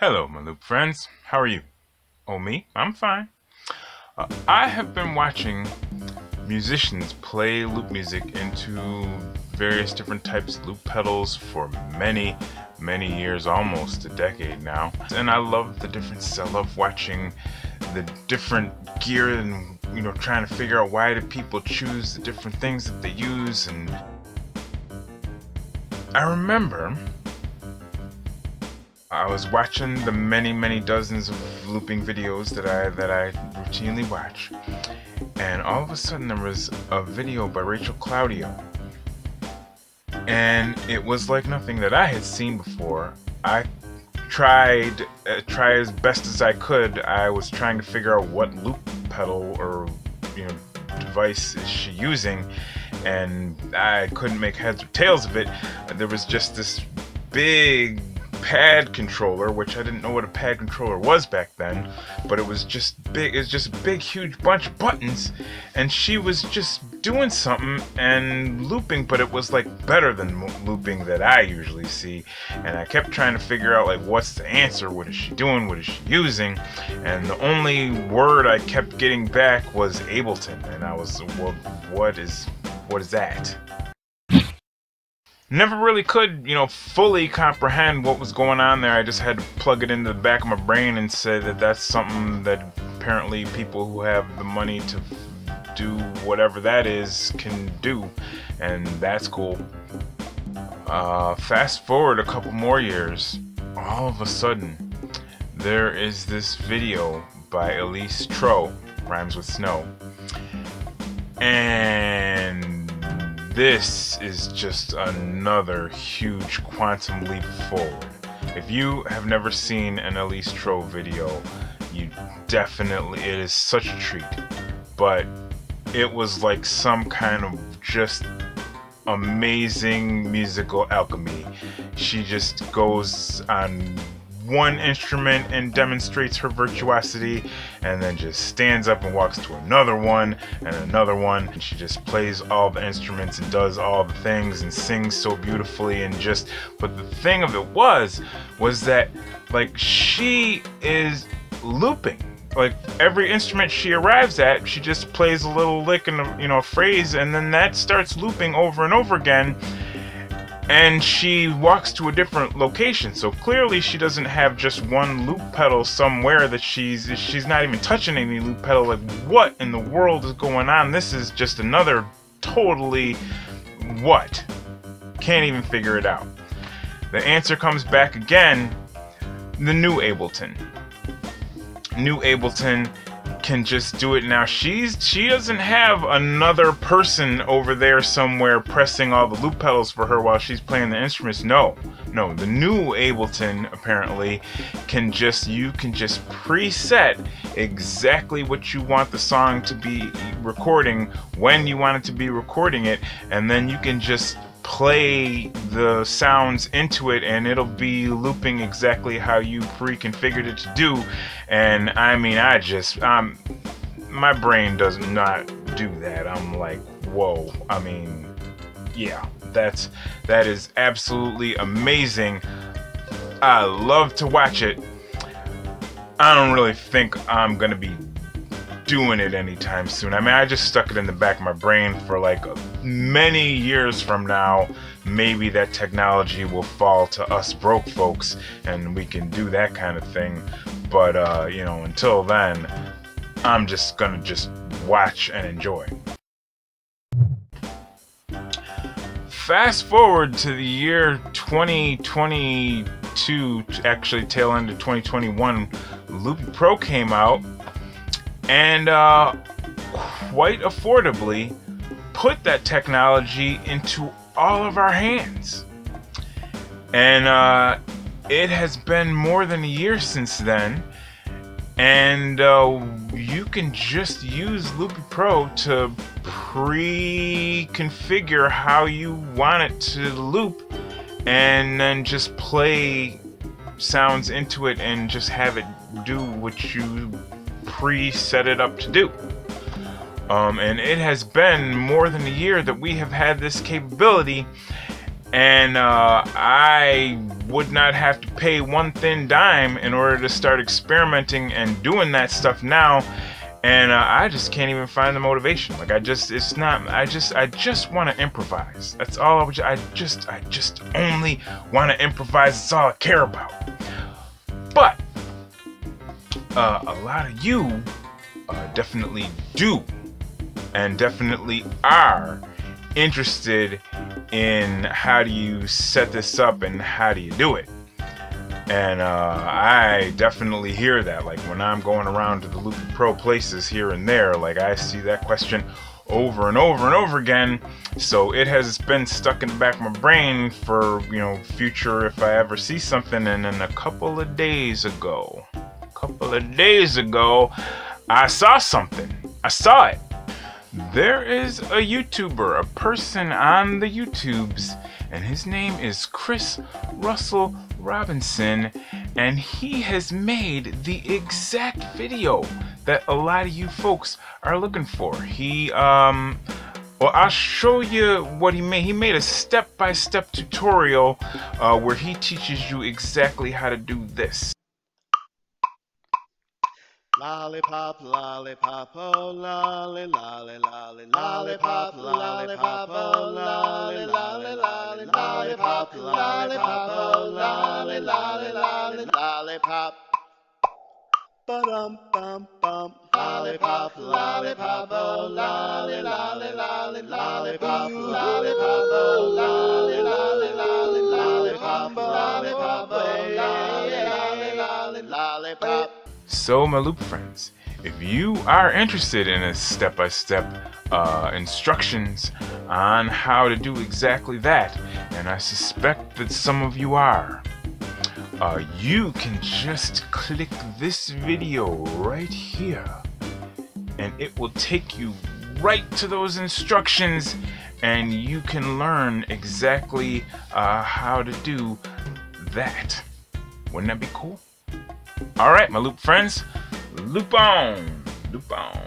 Hello, my loop friends. How are you? Oh, me? I'm fine. Uh, I have been watching musicians play loop music into various different types of loop pedals for many, many years, almost a decade now. And I love the difference. I love watching the different gear and, you know, trying to figure out why do people choose the different things that they use. And I remember I was watching the many, many dozens of looping videos that I that I routinely watch, and all of a sudden there was a video by Rachel Claudio, and it was like nothing that I had seen before. I tried uh, try as best as I could. I was trying to figure out what loop pedal or you know device is she using, and I couldn't make heads or tails of it. There was just this big pad controller, which I didn't know what a pad controller was back then, but it was just big, it was just a big, huge bunch of buttons, and she was just doing something and looping, but it was like better than looping that I usually see, and I kept trying to figure out like what's the answer, what is she doing, what is she using, and the only word I kept getting back was Ableton, and I was, well, what is, what is that? Never really could, you know, fully comprehend what was going on there. I just had to plug it into the back of my brain and say that that's something that apparently people who have the money to do whatever that is can do, and that's cool. Uh, fast forward a couple more years, all of a sudden, there is this video by Elise Trouw, rhymes with snow, and this is just another huge quantum leap forward. If you have never seen an Elise Trouw video, you definitely, it is such a treat. But it was like some kind of just amazing musical alchemy. She just goes on one instrument and demonstrates her virtuosity, and then just stands up and walks to another one and another one. And she just plays all the instruments and does all the things and sings so beautifully and just. But the thing of it was, was that like she is looping like every instrument she arrives at, she just plays a little lick and a, you know a phrase, and then that starts looping over and over again and she walks to a different location. So clearly she doesn't have just one loop pedal somewhere that she's she's not even touching any loop pedal. Like what in the world is going on? This is just another totally what? Can't even figure it out. The answer comes back again. The new Ableton. New Ableton can just do it now. She's she doesn't have another person over there somewhere pressing all the loop pedals for her while she's playing the instruments. No, no. The new Ableton apparently can just you can just preset exactly what you want the song to be recording when you want it to be recording it, and then you can just play the sounds into it and it'll be looping exactly how you pre-configured it to do. And I mean I just um my brain does not do that. I'm like whoa. I mean yeah that's that is absolutely amazing. I love to watch it. I don't really think I'm gonna be doing it anytime soon. I mean, I just stuck it in the back of my brain for like many years from now. Maybe that technology will fall to us broke folks and we can do that kind of thing. But, uh, you know, until then, I'm just gonna just watch and enjoy. Fast forward to the year 2022, actually tail end of 2021, Loopy Pro came out and uh, quite affordably put that technology into all of our hands. And uh, it has been more than a year since then. And uh, you can just use Loopy Pro to pre configure how you want it to loop and then just play sounds into it and just have it do what you pre-set it up to do. Um, and it has been more than a year that we have had this capability, and uh, I would not have to pay one thin dime in order to start experimenting and doing that stuff now. And uh, I just can't even find the motivation. Like I just, it's not. I just, I just want to improvise. That's all I would. I just, I just only want to improvise. That's all I care about. But uh, a lot of you uh, definitely do, and definitely are interested in how do you set this up and how do you do it. And uh, I definitely hear that. Like when I'm going around to the Loopy Pro places here and there, like I see that question over and over and over again. So it has been stuck in the back of my brain for, you know, future if I ever see something. And then a couple of days ago, couple of days ago, I saw something. I saw it. There is a YouTuber, a person on the YouTubes, and his name is Chris Russell Robinson, and he has made the exact video that a lot of you folks are looking for. He, um, well, I'll show you what he made. He made a step-by-step -step tutorial uh, where he teaches you exactly how to do this. Lollipop, lollipop, oh lolly, lolly, lolly, lollipop, lollipop, oh lolly, lolly, lolly, lollipop, lollipop, oh lolly, lolly, lolly, lollipop. Ba-dum, bum, bum, lollipop, lollipop, oh lolly, lolly, lolly, lollipop, lollipop, oh lolly, lolly, lolly, lollipop, lollipop, oh lolly, lolly, lolly, lollipop. So, my loop friends, if you are interested in a step-by-step uh, instructions on how to do exactly that, and I suspect that some of you are, uh, you can just click this video right here, and it will take you right to those instructions, and you can learn exactly uh, how to do that. Wouldn't that be cool? All right, my loop friends, loop on, loop on.